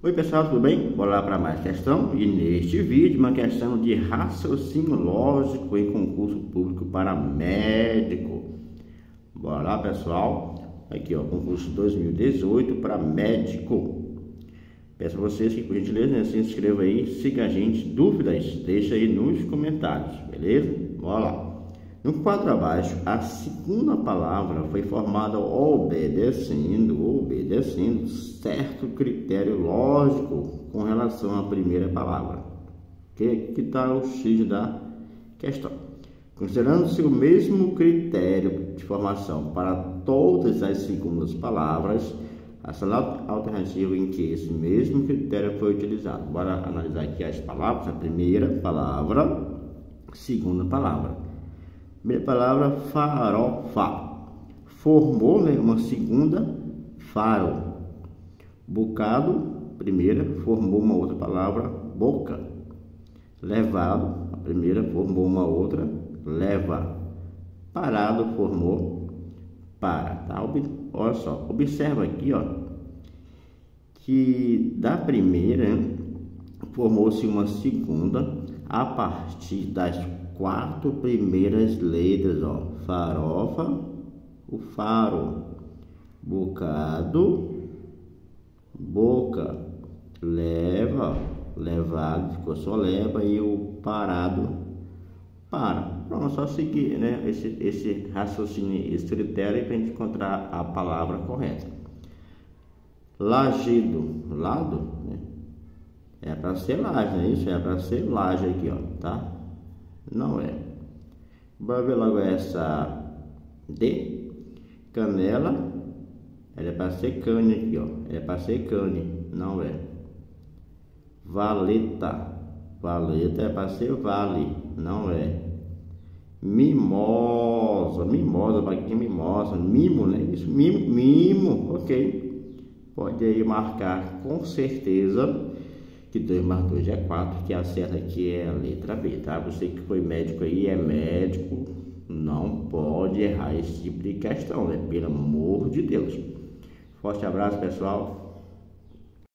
Oi pessoal, tudo bem? Bora lá para mais questão e neste vídeo uma questão de raciocínio lógico em concurso público para médico. Bora lá pessoal, aqui ó, concurso 2018 para médico. Peço a vocês que por gentileza né, se inscrevam aí, siga a gente, dúvidas, deixa aí nos comentários, beleza? Bora lá. No quadro abaixo, a segunda palavra foi formada obedecendo, obedecendo certo critério lógico com relação à primeira palavra. Que que está o X da questão? Considerando-se o mesmo critério de formação para todas as segundas palavras, a alternativa em que esse mesmo critério foi utilizado. Bora analisar aqui as palavras. A primeira palavra, segunda palavra. Primeira palavra, farofa. Formou né, uma segunda, faro. Bocado, primeira, formou uma outra palavra, boca. Levado, a primeira formou uma outra, leva. Parado, formou para. Tá? Olha só, observa aqui, ó, que da primeira formou-se uma segunda a partir das quatro primeiras letras, ó, farofa, o faro, bocado, boca, leva, levado, ficou só leva e o parado, para. Pronto, só seguir, né, esse, esse raciocínio, esse critério para a gente encontrar a palavra correta. Lagido, lado, né? É para ser laje, não é isso? É para ser laje aqui, ó, tá? Não é. Bora ver logo essa D. Canela. É para ser cane aqui, ó. é para ser cane. Não é. Valeta. Valeta é para ser vale. Não é. Mimosa. Mimosa, para quem mimosa. Mimo, né? Isso, mimo, mimo. Ok. Pode aí marcar com certeza que 2 mais 2 é 4, que a certa aqui é a letra B, tá? Você que foi médico aí, é médico, não pode errar esse tipo de questão, né? Pelo amor de Deus. Forte abraço, pessoal.